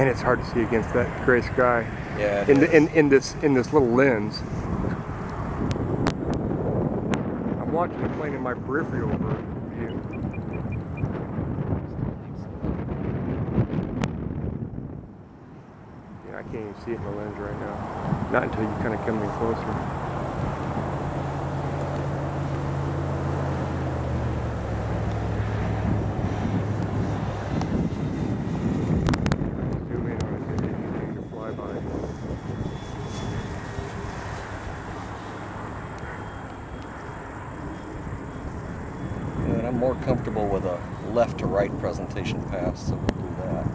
Man, it's hard to see against that gray sky. Yeah. In, the, in in this in this little lens. I'm watching the plane in my peripheral view. Yeah, I can't even see it in the lens right now. Not until you kind of come in closer. Zoom in on it, maybe you can take a flyby. And I'm more comfortable with a left to right presentation pass, so we'll do that.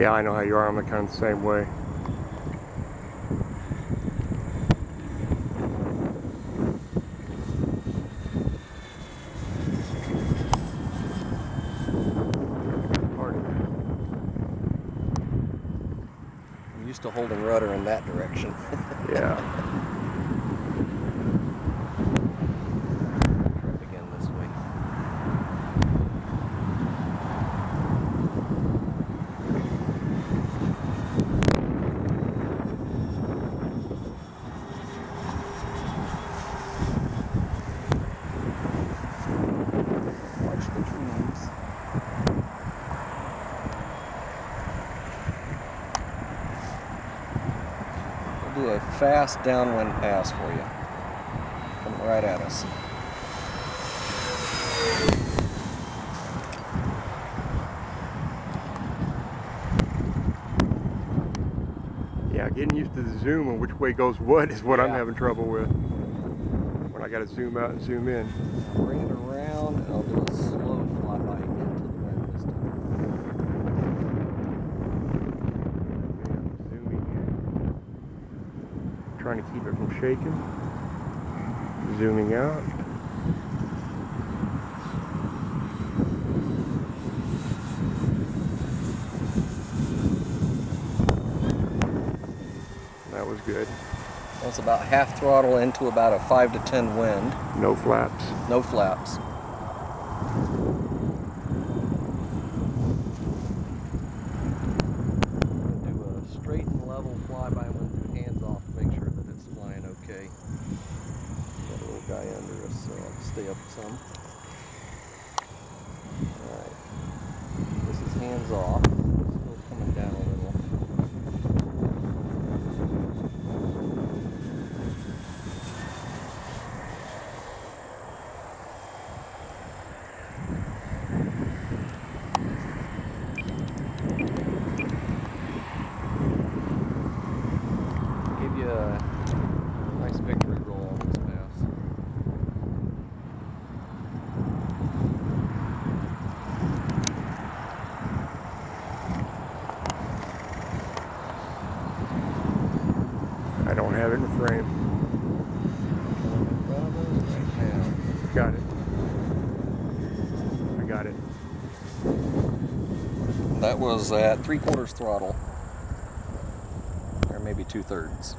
Yeah, I know how you are. I'm the kind of the same way. I'm used to holding rudder in that direction. Yeah. Try it again this way. Watch the trees. We'll do a fast downwind pass for you. Coming right at us. Yeah, getting used to the zoom and which way goes what is what I'm having trouble with. When I got to zoom out and zoom in. Bring it around and I'll do a slow flyby into the wind this time. Yeah, zooming in. Trying to keep it from shaking. Zooming out. That was good. That's about half throttle into about a 5 to 10 wind. No flaps. No flaps. Do a straight and level flyby with your hands off to make sure that it's flying okay. Got a little guy under us, so I'll stay up some. Alright. This is hands off. Still coming down a little. Give you a nice victory roll on this pass. I don't have it in frame. Got it. I got it. That was at three quarters throttle. Or maybe two thirds.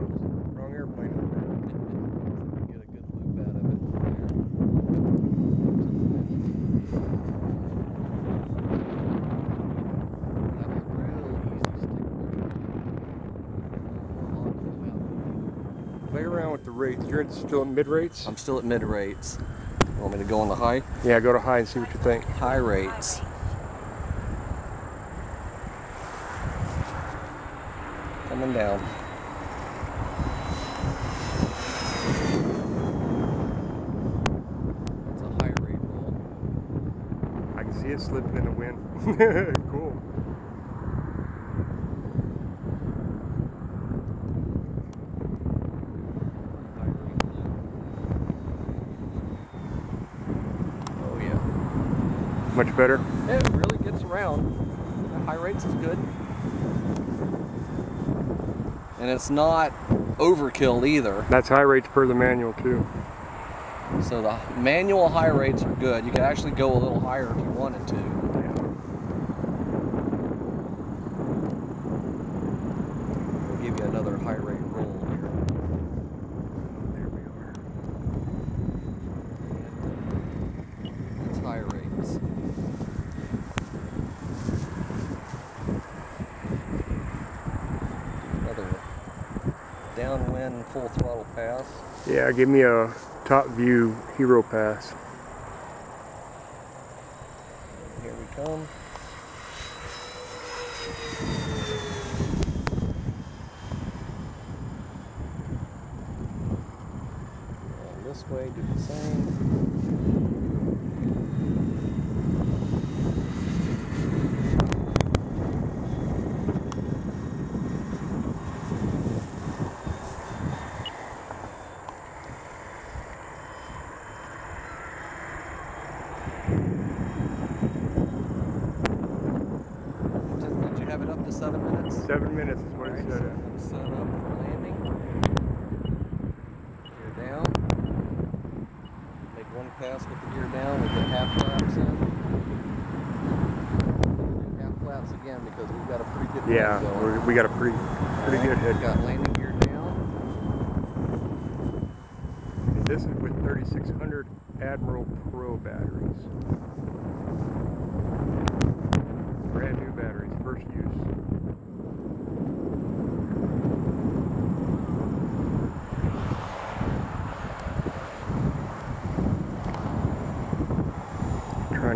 Oops, wrong airplane. Get a good loop out of it. That was real easy Play around with the rates. You're still at mid rates? I'm still at mid rates. You Want me to go on the high? Yeah, go to high and see what you think. High rates. Coming down. It's a high rate roll. I can see it slipping in the wind. cool. High rate loop. Oh yeah. Much better. It really gets around. The high rates is good. And it's not overkill either. That's high rates per the manual too. So the manual high rates are good. You can actually go a little higher if you wanted to. We'll give you another high rate roll. Downwind full throttle pass. Yeah, give me a top view hero pass. Here we come. And this way, do the same. Did you have it up to seven minutes? Is what it Alright, said. so set up for landing. Gear down. Make one pass with the gear down. We get half flaps in. Do Half flaps again because we've got a pretty good Yeah, we got a pretty pretty Alright, good head. Got landing gear down. This is with 3600 Admiral Pro batteries. Brand new batteries, first use.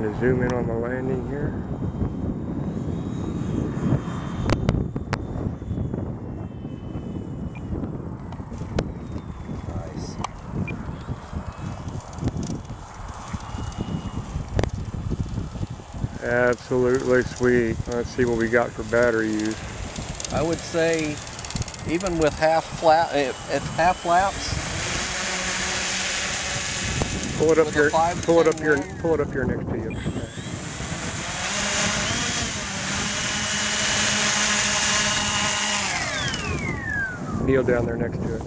To zoom in on the landing here. Nice. Absolutely sweet. Let's see what we got for battery use. I would say even with half flat, eh, at at half flaps, Pull it up here. Pull it up here. Pull it up here next to you. Kneel down there next to it.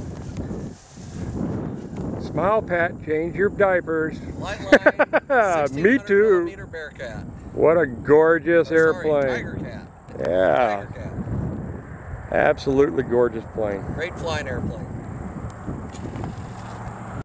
Smile, Pat. Change your diapers. light line, Me too. What a gorgeous Or sorry, airplane. Cat. Yeah, absolutely gorgeous plane. Great flying airplane.